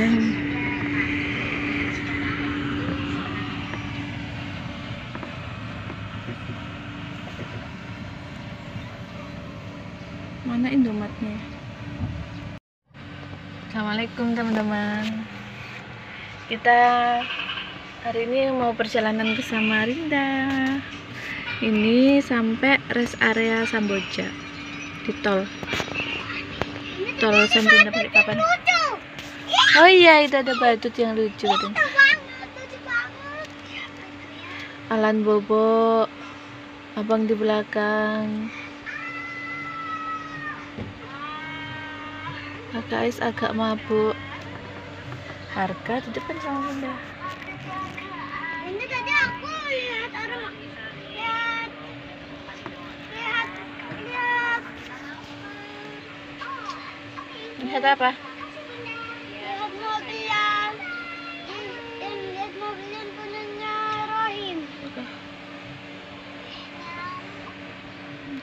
Mana Indomatnya? Assalamualaikum teman-teman. Kita hari ini mau perjalanan ke Samarinda. Ini sampai rest area Samboja di tol. Tol Samarinda balik kapan? Oh iya, itu ada badut yang lucu katanya. Alan Bobo, abang di belakang. Kakak Ais agak mabuk. Harga di depan sama bunda. Ini tadi aku lihat orang lihat lihat lihat Lihat apa?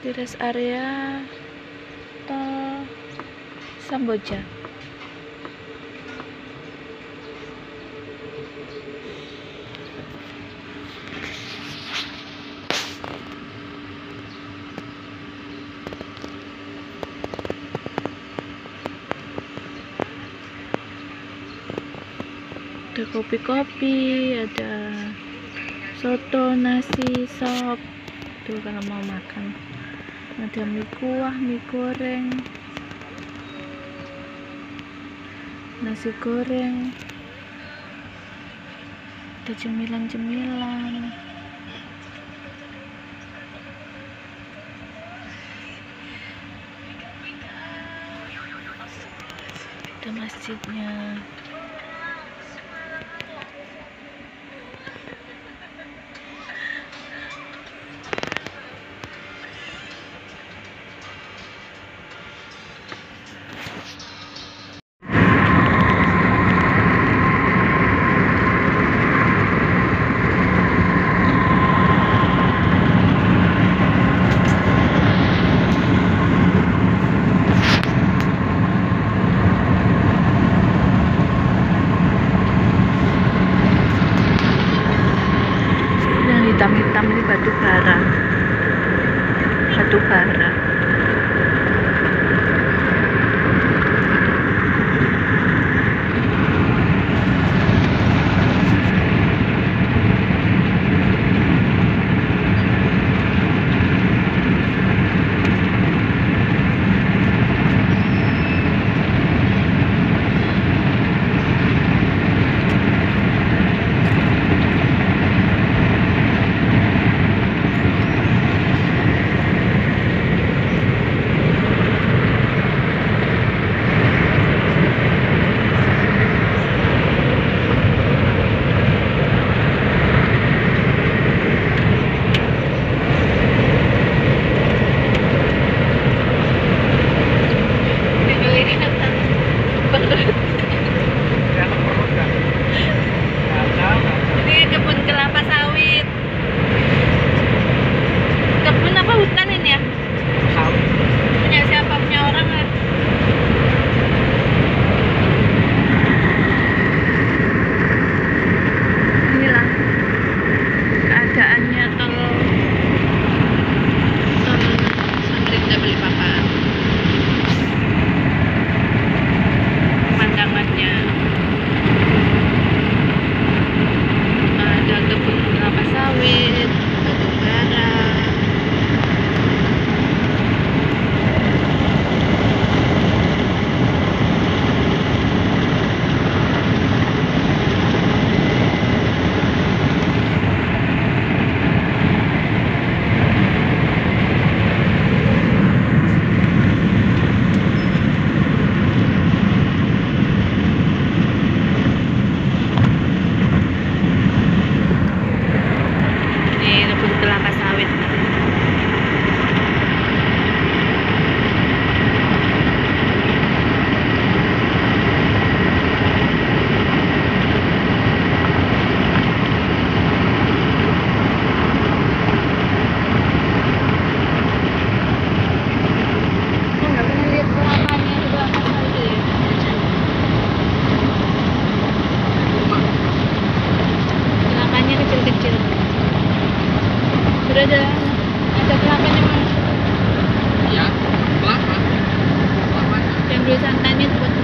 Di rest area tol Samboja. Ada kopi-kopi, ada soto, nasi, sop. Tuh kalau mau makan ada mie kuah, mie goreng, nasi goreng, ada cemilan-cemilan. Ada masjidnya. момент вот